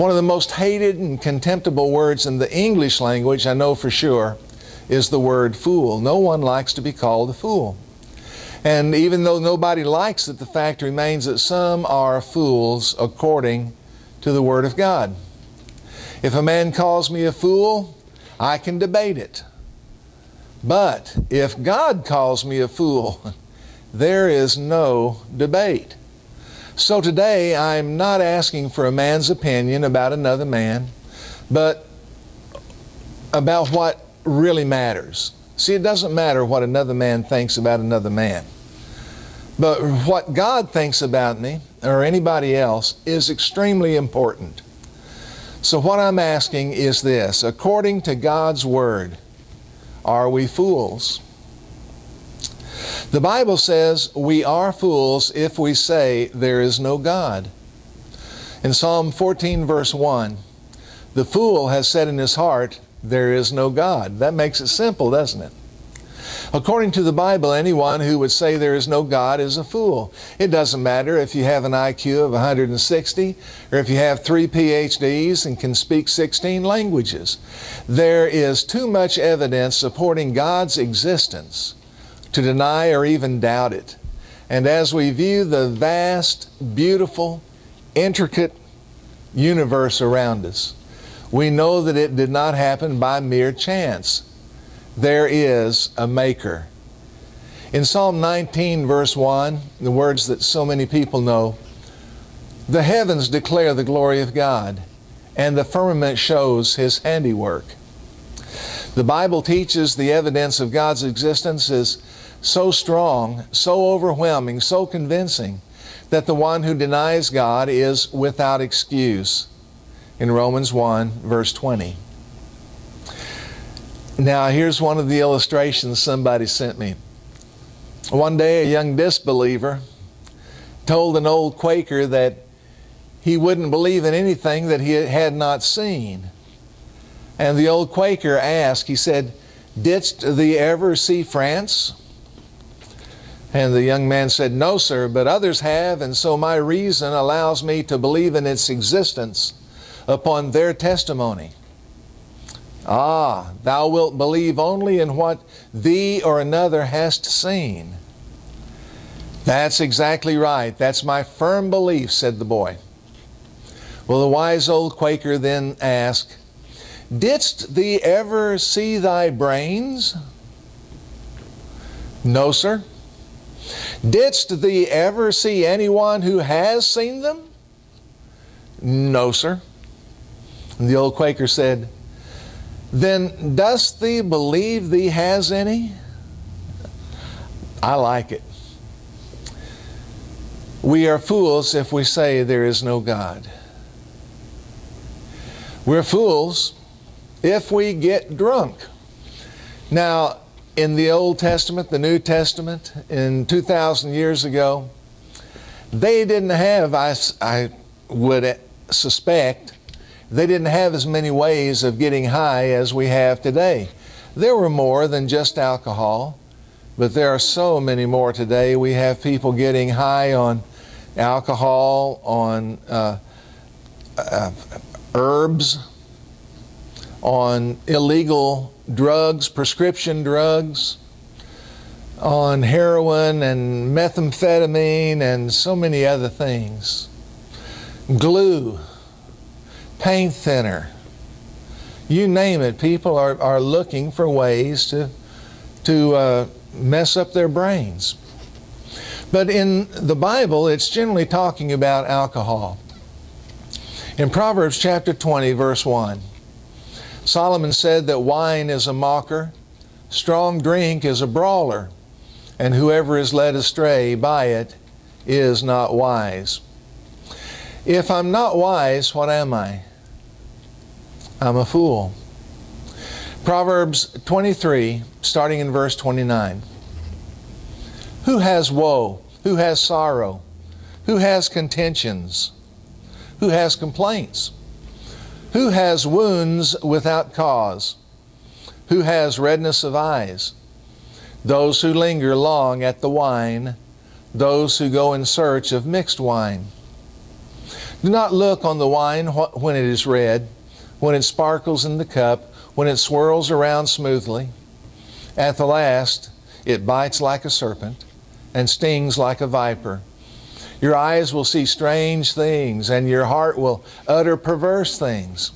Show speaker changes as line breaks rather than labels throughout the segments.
One of the most hated and contemptible words in the English language, I know for sure, is the word fool. No one likes to be called a fool. And even though nobody likes it, the fact remains that some are fools according to the Word of God. If a man calls me a fool, I can debate it. But if God calls me a fool, there is no debate. So today I'm not asking for a man's opinion about another man, but about what really matters. See, it doesn't matter what another man thinks about another man. But what God thinks about me or anybody else is extremely important. So, what I'm asking is this according to God's Word, are we fools? The Bible says we are fools if we say there is no God. In Psalm 14, verse 1, the fool has said in his heart, There is no God. That makes it simple, doesn't it? According to the Bible, anyone who would say there is no God is a fool. It doesn't matter if you have an IQ of 160 or if you have three PhDs and can speak 16 languages. There is too much evidence supporting God's existence to deny or even doubt it. And as we view the vast, beautiful, intricate universe around us, we know that it did not happen by mere chance. There is a maker. In Psalm 19, verse 1, the words that so many people know, the heavens declare the glory of God, and the firmament shows His handiwork. The Bible teaches the evidence of God's existence is so strong, so overwhelming, so convincing that the one who denies God is without excuse. In Romans 1, verse 20. Now, here's one of the illustrations somebody sent me. One day, a young disbeliever told an old Quaker that he wouldn't believe in anything that he had not seen. And the old Quaker asked, he said, Didst thee ever see France? And the young man said, No, sir, but others have, and so my reason allows me to believe in its existence upon their testimony. Ah, thou wilt believe only in what thee or another hast seen. That's exactly right. That's my firm belief, said the boy. Well, the wise old Quaker then asked, Didst thee ever see thy brains? No, sir. Didst thee ever see anyone who has seen them? No, sir. And the old Quaker said, Then dost thee believe thee has any? I like it. We are fools if we say there is no God. We're fools if we get drunk. Now, in the Old Testament, the New Testament, in 2,000 years ago, they didn't have, I, I would suspect, they didn't have as many ways of getting high as we have today. There were more than just alcohol, but there are so many more today. We have people getting high on alcohol, on uh, uh, herbs, on illegal drugs, prescription drugs, on heroin and methamphetamine and so many other things. Glue, paint thinner, you name it, people are, are looking for ways to, to uh, mess up their brains. But in the Bible, it's generally talking about alcohol. In Proverbs chapter 20, verse 1, Solomon said that wine is a mocker, strong drink is a brawler, and whoever is led astray by it is not wise. If I'm not wise, what am I? I'm a fool. Proverbs 23, starting in verse 29. Who has woe? Who has sorrow? Who has contentions? Who has complaints? Who has wounds without cause? Who has redness of eyes? Those who linger long at the wine, those who go in search of mixed wine. Do not look on the wine when it is red, when it sparkles in the cup, when it swirls around smoothly. At the last, it bites like a serpent and stings like a viper. Your eyes will see strange things, and your heart will utter perverse things.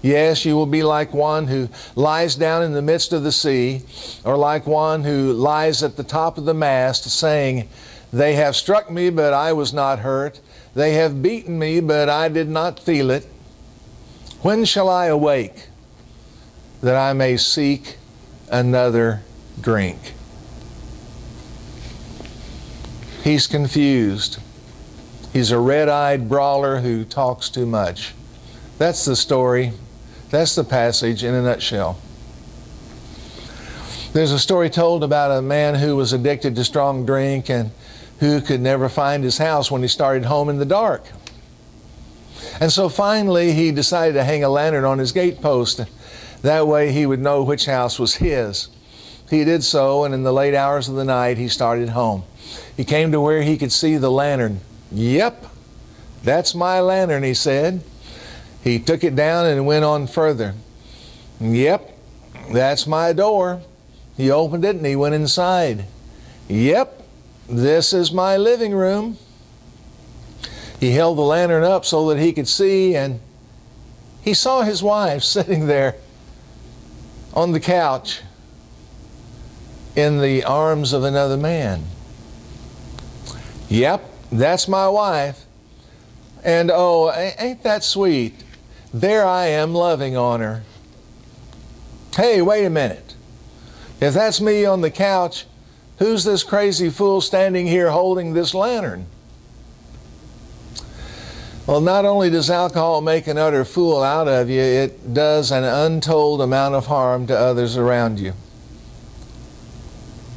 Yes, you will be like one who lies down in the midst of the sea, or like one who lies at the top of the mast, saying, They have struck me, but I was not hurt. They have beaten me, but I did not feel it. When shall I awake that I may seek another drink? He's confused. He's a red eyed brawler who talks too much. That's the story. That's the passage in a nutshell. There's a story told about a man who was addicted to strong drink and who could never find his house when he started home in the dark. And so finally he decided to hang a lantern on his gatepost. That way he would know which house was his. He did so, and in the late hours of the night he started home. He came to where he could see the lantern. Yep, that's my lantern, he said. He took it down and went on further. Yep, that's my door. He opened it and he went inside. Yep, this is my living room. He held the lantern up so that he could see, and he saw his wife sitting there on the couch in the arms of another man. Yep, that's my wife. And oh, ain't that sweet? There I am loving on her. Hey, wait a minute. If that's me on the couch, who's this crazy fool standing here holding this lantern? Well, not only does alcohol make an utter fool out of you, it does an untold amount of harm to others around you.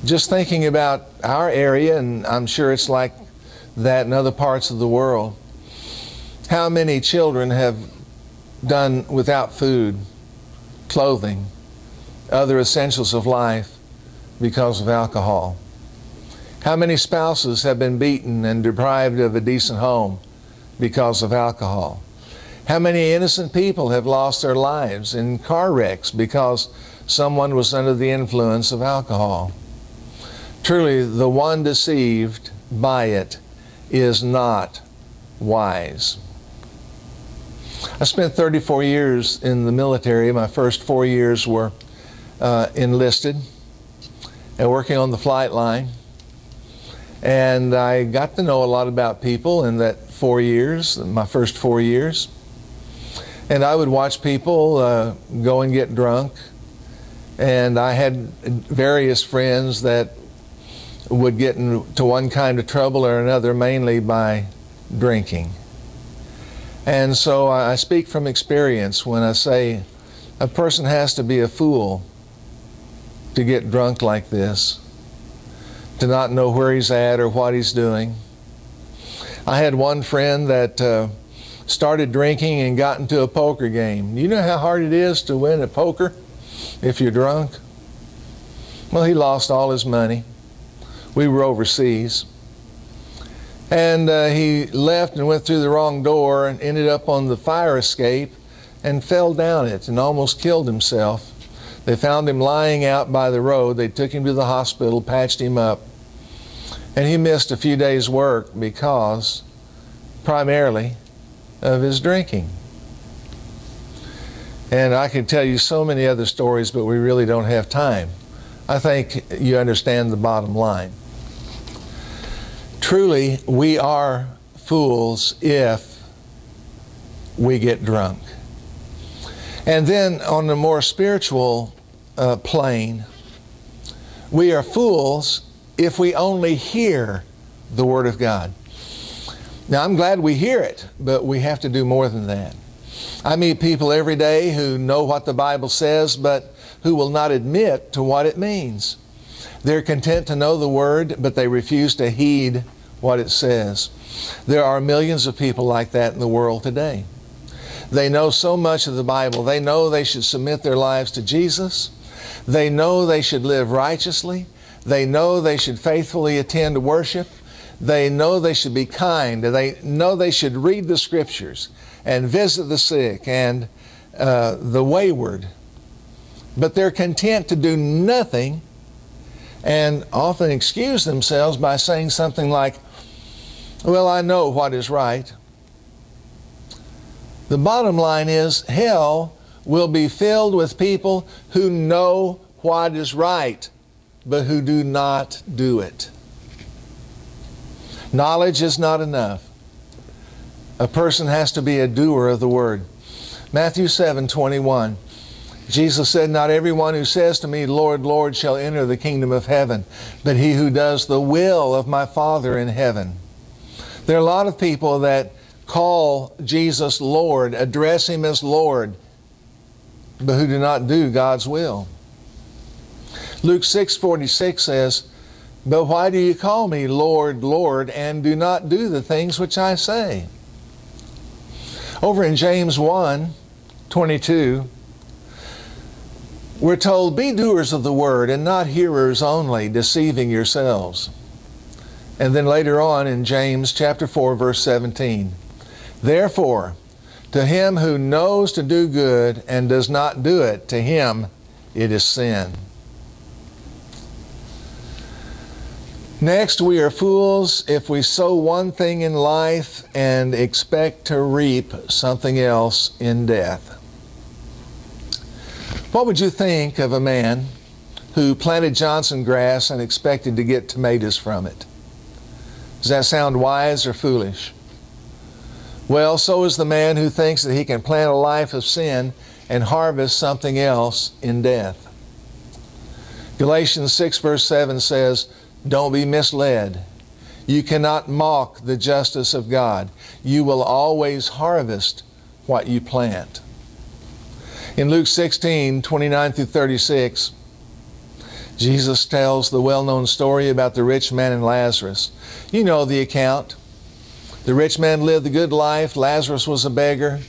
Just thinking about our area, and I'm sure it's like that in other parts of the world, how many children have done without food, clothing, other essentials of life because of alcohol? How many spouses have been beaten and deprived of a decent home because of alcohol? How many innocent people have lost their lives in car wrecks because someone was under the influence of alcohol? Truly, the one deceived by it is not wise. I spent 34 years in the military. My first four years were uh, enlisted and working on the flight line. And I got to know a lot about people in that four years, my first four years. And I would watch people uh, go and get drunk. And I had various friends that would get into one kind of trouble or another, mainly by drinking. And so I speak from experience when I say a person has to be a fool to get drunk like this, to not know where he's at or what he's doing. I had one friend that uh, started drinking and got into a poker game. You know how hard it is to win at poker if you're drunk? Well, he lost all his money. We were overseas. And uh, he left and went through the wrong door and ended up on the fire escape and fell down it and almost killed himself. They found him lying out by the road. They took him to the hospital, patched him up. And he missed a few days' work because, primarily, of his drinking. And I can tell you so many other stories, but we really don't have time. I think you understand the bottom line truly we are fools if we get drunk. And then on the more spiritual uh, plane, we are fools if we only hear the Word of God. Now, I'm glad we hear it, but we have to do more than that. I meet people every day who know what the Bible says, but who will not admit to what it means. They're content to know the Word, but they refuse to heed what it says. There are millions of people like that in the world today. They know so much of the Bible. They know they should submit their lives to Jesus. They know they should live righteously. They know they should faithfully attend worship. They know they should be kind. They know they should read the scriptures and visit the sick and uh, the wayward. But they're content to do nothing and often excuse themselves by saying something like, Well, I know what is right. The bottom line is hell will be filled with people who know what is right, but who do not do it. Knowledge is not enough. A person has to be a doer of the word. Matthew 7 21. Jesus said, Not everyone who says to me, Lord, Lord, shall enter the kingdom of heaven, but he who does the will of my Father in heaven. There are a lot of people that call Jesus Lord, address him as Lord, but who do not do God's will. Luke 6:46 says, "But why do you call me Lord, Lord, and do not do the things which I say?" Over in James 1, 22, we're told, Be doers of the word and not hearers only, deceiving yourselves. And then later on in James chapter 4, verse 17, Therefore, to him who knows to do good and does not do it, to him it is sin. Next, we are fools if we sow one thing in life and expect to reap something else in death. What would you think of a man who planted Johnson grass and expected to get tomatoes from it? Does that sound wise or foolish? Well, so is the man who thinks that he can plant a life of sin and harvest something else in death. Galatians 6, verse 7 says, Don't be misled. You cannot mock the justice of God. You will always harvest what you plant. In Luke 16, 29 through 36, Jesus tells the well known story about the rich man and Lazarus. You know the account. The rich man lived a good life, Lazarus was a beggar.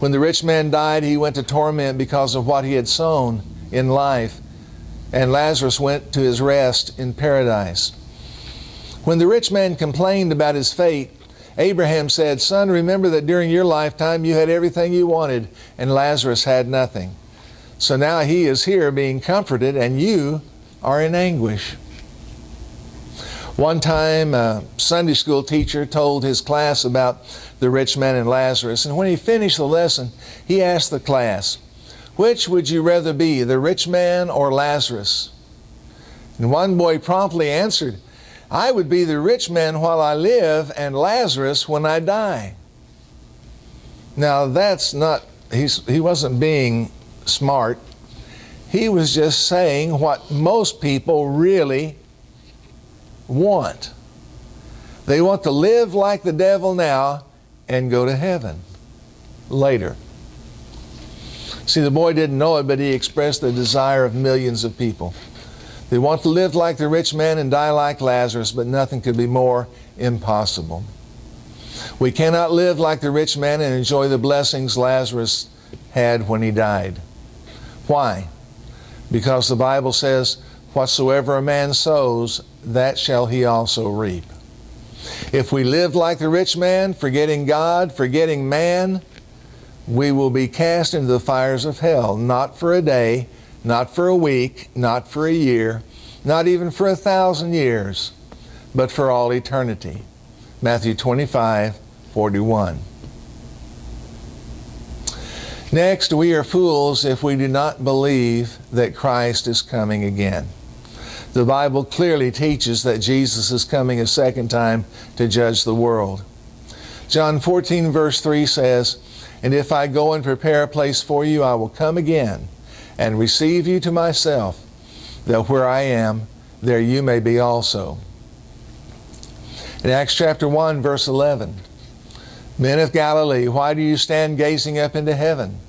When the rich man died, he went to torment because of what he had sown in life, and Lazarus went to his rest in paradise. When the rich man complained about his fate, Abraham said, Son, remember that during your lifetime you had everything you wanted, and Lazarus had nothing. So now he is here being comforted, and you are in anguish. One time, a Sunday school teacher told his class about the rich man and Lazarus, and when he finished the lesson, he asked the class, Which would you rather be, the rich man or Lazarus? And one boy promptly answered, I would be the rich man while I live and Lazarus when I die. Now, that's not, he's, he wasn't being smart. He was just saying what most people really want. They want to live like the devil now and go to heaven later. See, the boy didn't know it, but he expressed the desire of millions of people. They want to live like the rich man and die like Lazarus, but nothing could be more impossible. We cannot live like the rich man and enjoy the blessings Lazarus had when he died. Why? Because the Bible says, Whatsoever a man sows, that shall he also reap. If we live like the rich man, forgetting God, forgetting man, we will be cast into the fires of hell, not for a day, not for a week, not for a year, not even for a thousand years, but for all eternity. Matthew 25, 41. Next, we are fools if we do not believe that Christ is coming again. The Bible clearly teaches that Jesus is coming a second time to judge the world. John 14, verse 3 says, And if I go and prepare a place for you, I will come again and receive you to myself, that where I am, there you may be also. In Acts chapter 1, verse 11, Men of Galilee, why do you stand gazing up into heaven?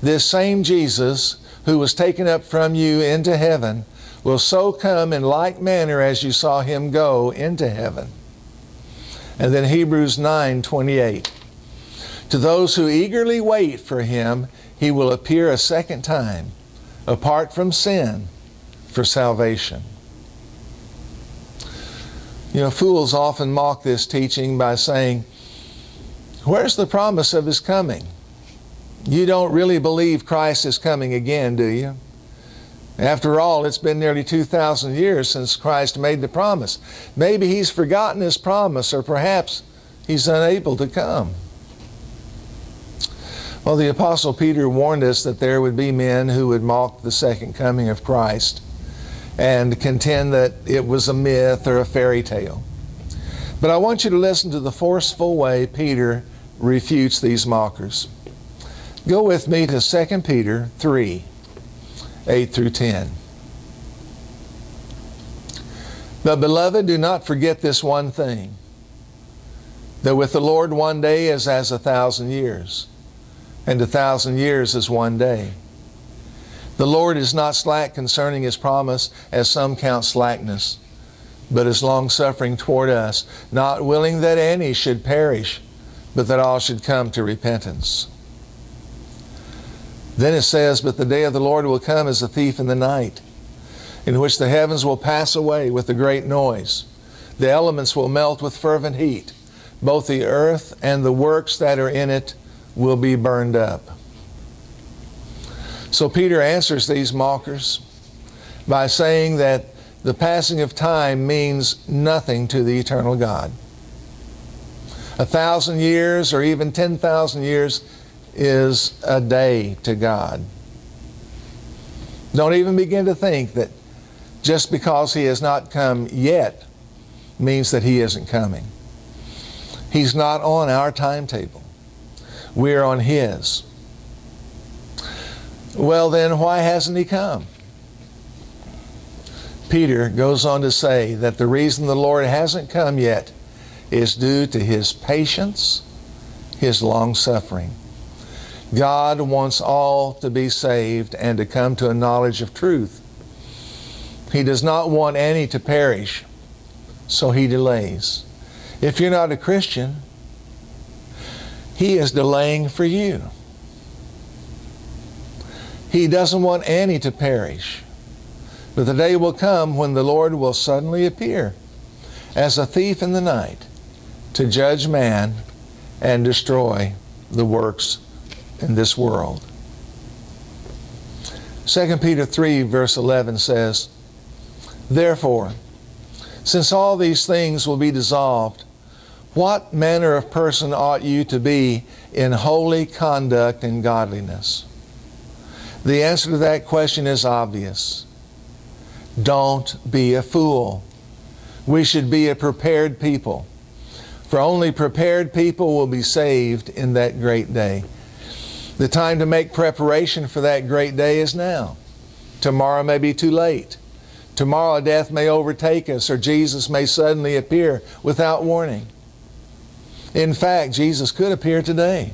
This same Jesus who was taken up from you into heaven will so come in like manner as you saw him go into heaven. And then Hebrews 9 28. To those who eagerly wait for him, he will appear a second time apart from sin for salvation. You know, fools often mock this teaching by saying, Where's the promise of His coming? You don't really believe Christ is coming again, do you? After all, it's been nearly 2,000 years since Christ made the promise. Maybe He's forgotten His promise, or perhaps He's unable to come. Well, the Apostle Peter warned us that there would be men who would mock the second coming of Christ and contend that it was a myth or a fairy tale. But I want you to listen to the forceful way Peter refutes these mockers. Go with me to 2 Peter 3 8 through 10. But, beloved, do not forget this one thing that with the Lord one day is as a thousand years and a thousand years is one day. The Lord is not slack concerning His promise, as some count slackness, but is longsuffering toward us, not willing that any should perish, but that all should come to repentance. Then it says, But the day of the Lord will come as a thief in the night, in which the heavens will pass away with a great noise. The elements will melt with fervent heat. Both the earth and the works that are in it will be burned up. So Peter answers these mockers by saying that the passing of time means nothing to the eternal God. A thousand years or even 10,000 years is a day to God. Don't even begin to think that just because He has not come yet means that He isn't coming. He's not on our timetable. We're on His. Well, then, why hasn't He come? Peter goes on to say that the reason the Lord hasn't come yet is due to His patience, His long suffering. God wants all to be saved and to come to a knowledge of truth. He does not want any to perish, so He delays. If you're not a Christian, he is delaying for you. He doesn't want any to perish. But the day will come when the Lord will suddenly appear as a thief in the night to judge man and destroy the works in this world. 2 Peter 3, verse 11 says, Therefore, since all these things will be dissolved, what manner of person ought you to be in holy conduct and godliness? The answer to that question is obvious. Don't be a fool. We should be a prepared people. For only prepared people will be saved in that great day. The time to make preparation for that great day is now. Tomorrow may be too late. Tomorrow death may overtake us or Jesus may suddenly appear without warning. In fact, Jesus could appear today.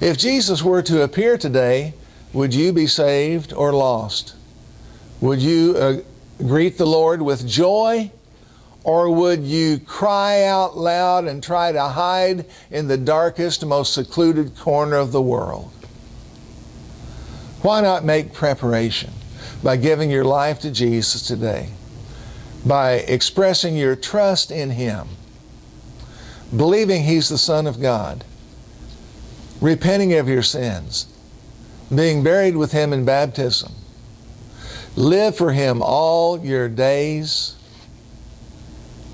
If Jesus were to appear today, would you be saved or lost? Would you uh, greet the Lord with joy? Or would you cry out loud and try to hide in the darkest, most secluded corner of the world? Why not make preparation by giving your life to Jesus today? By expressing your trust in Him believing He's the Son of God, repenting of your sins, being buried with Him in baptism. Live for Him all your days.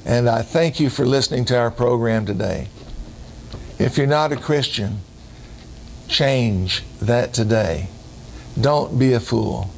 And I thank you for listening to our program today. If you're not a Christian, change that today. Don't be a fool.